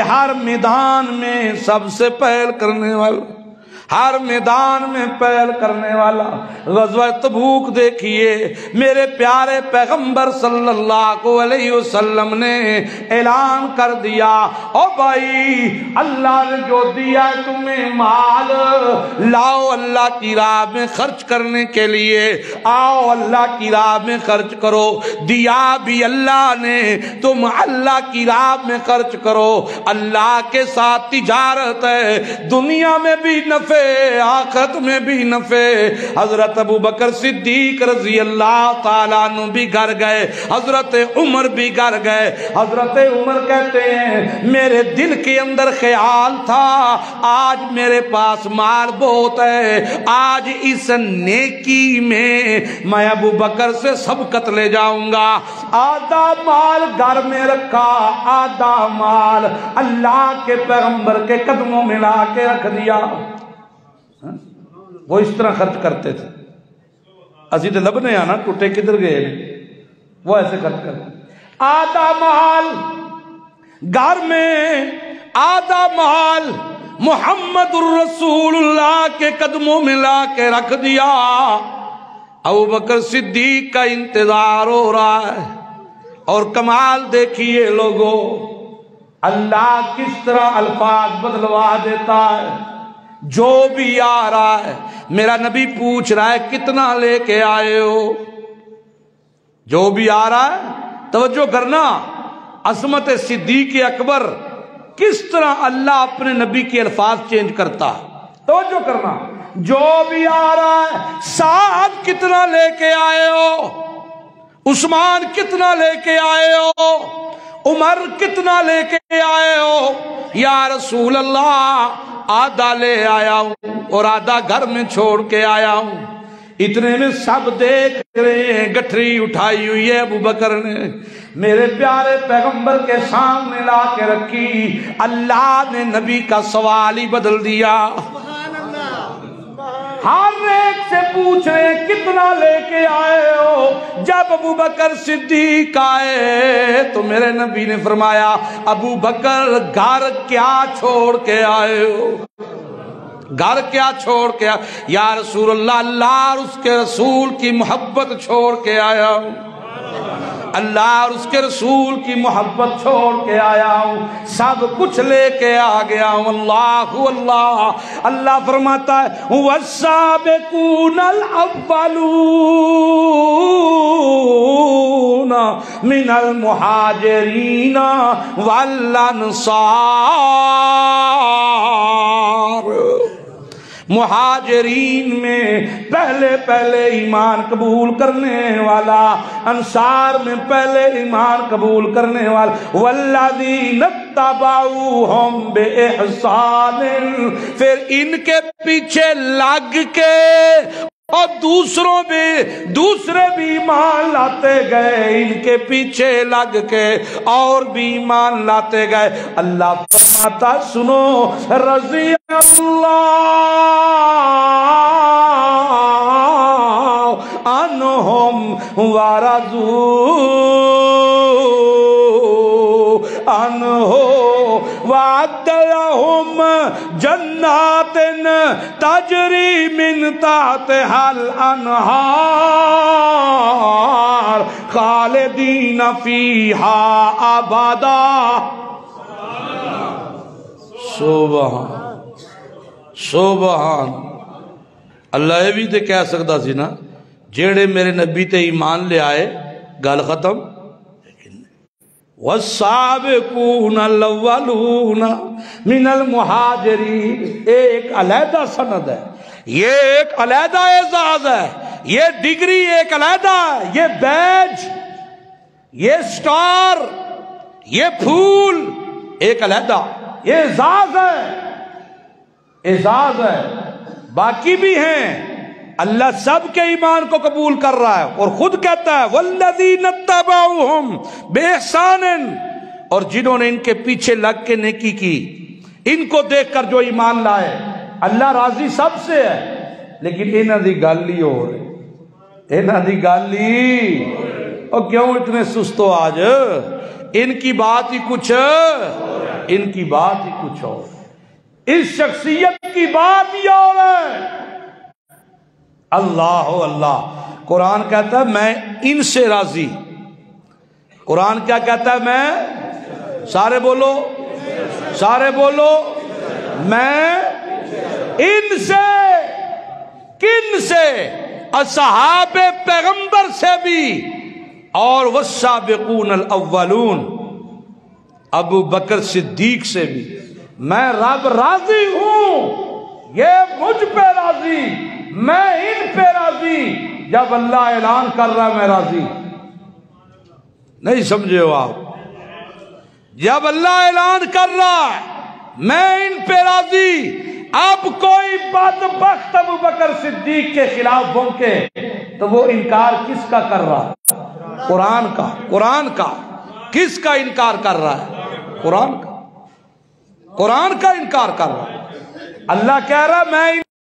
हर मैदान में सबसे पहल करने वाला। हर मैदान में पहल करने वाला गजवा तबूक देखिए, मेरे प्यारे पैगंबर सल्लल्लाहु अलैहि वसल्लम ने ऐलान कर दिया। ओ भाई, अल्लाह ने जो दिया तुम्हें माल, लाओ अल्लाह की राह में खर्च करने के लिए, आओ अल्लाह की राह में खर्च करो। दिया भी अल्लाह ने, तुम अल्लाह की राह में खर्च करो। अल्लाह के साथ तिजारत है, दुनिया में भी नफे आखत में भी नफे। हज़रत अबू बकर सिद्दीक रज़ी अल्लाह तला भी घर गए। हज़रत उमर भी घर गए। हज़रत उमर कहते हैं, मेरे दिल के अंदर ख्याल था। आज मेरे पास माल बहुत है। आज इस नेकी में मैं अबू बकर से सबकत ले जाऊँगा। आधा माल घर में रखा, आधा माल अल्लाह के पैगंबर के कदमों में ला के रख दिया। वो इस तरह खर्च करते थे। असी तो लभने आना, टूटे किधर गए वो ऐसे खर्च करते आधा माल घर में, आधा माल मोहम्मद रसूलुल्लाह के कदमों में ला के रख दिया। अबू बकर सिद्दीक का इंतज़ार हो रहा है। और कमाल देखिए लोगों, अल्लाह किस तरह अल्फाज बदलवा देता है। जो भी आ रहा है, मेरा नबी पूछ रहा है, कितना लेके आए हो? जो भी आ रहा है, तवज्जो करना। असमत सिद्दीक अकबर किस तरह अल्लाह अपने नबी के अल्फाज चेंज करता तवज्जो करना। जो भी आ रहा है साथ कितना लेके आए हो? उस्मान कितना लेके आए हो? उमर कितना लेके आए हो? या रसूल अल्लाह आधा ले आया हूँ और आधा घर में छोड़ के आया हूँ। इतने में सब देख रहे हैं, गठरी उठाई हुई है अबू बकर ने। मेरे प्यारे पैगंबर के सामने ला के रखी। अल्लाह ने नबी का सवाल ही बदल दिया। हर एक से पूछ रहे कितना लेके आए हो? जब अबू बकर सिद्दीक आए तो मेरे नबी ने फरमाया, अबू बकर, घर क्या छोड़ के आए हो? घर क्या छोड़ के या रसूल अल्लाह उसके रसूल की मोहब्बत छोड़ के आया हूँ। अल्लाह और उसके रसूल की मोहब्बत छोड़ के आया हूँ, सब कुछ लेके आ गया हूँ। अल्लाह अल्लाह। अल्लाह फरमाता है मिनल मुहाजरीना वल्लनसार मुहाजरीन में पहले पहले ईमान कबूल करने वाला, अंसार में पहले ईमान कबूल करने वाला वल्ला वल्लादी तबाऊ हम बेहसान फिर इनके पीछे लग के और दूसरों भी, दूसरे भी ईमान लाते गए, इनके पीछे लग के और भी ईमान लाते गए। अल्लाह फरमाता, सुनो, रज़ी अल्लाह, अनहुम वाराजू अनहो वादलहुम जन्नातिन तजरी मिन ताहत हल अनहार। खालिदीन फीहा अबदा सुबहान सुबहान। अल्लाह भी तो कह सकता सी ना, जेड़े मेरे नबी ते ईमान ले आए, गल खत्म। मिनल मुहाजरीन। एक अलहदा सनद है, ये एक अलहदा एजाज है, ये डिग्री एक अलहदा है, ये बैज, ये स्टार, ये फूल एक अलहदा। ये एजाज है एजाज है, बाकी भी हैं। अल्लाह सब के ईमान को कबूल कर रहा है और खुद कहता है वल्लदी नत्तबाउहुम बेहसान और जिन्होंने इनके पीछे लग के नेकी की, इनको देखकर जो ईमान लाए, अल्लाह राज़ी सबसे है। लेकिन इन्हों की गल ही हो। इन्हों की गल ही और क्यों इतने सुस्त हो आज? इनकी बात ही कुछ इनकी बात ही कुछ और इस शख्सियत की बात ही और है। अल्लाह हो अल्लाह। कुरान कहता है, मैं इनसे राज़ी। कुरान क्या कहता है, मैं सारे बोलो। सारे बोलो, मैं इनसे किन से असहाब पैगंबर से भी। और वसाबिकून अव्वलून अबू बकर सिद्दीक से भी। मैं रब राज़ी हूँ। ये मुझ पे राज़ी। मैं इन पे राज़ी, जब अल्लाह ऐलान कर रहा है, मैं राज़ी। नहीं समझे हो आप? जब अल्लाह ऐलान कर रहा है, मैं इन पे राज़ी। अब कोई बदबख्त अबू बकर सिद्दीक के खिलाफ भोंके तो वो इनकार किसका कर रहा है? कुरान का। कुरान का। किसका इनकार कर रहा है? कुरान का। कुरान का इनकार कर रहा है। अल्लाह कह रहा मैं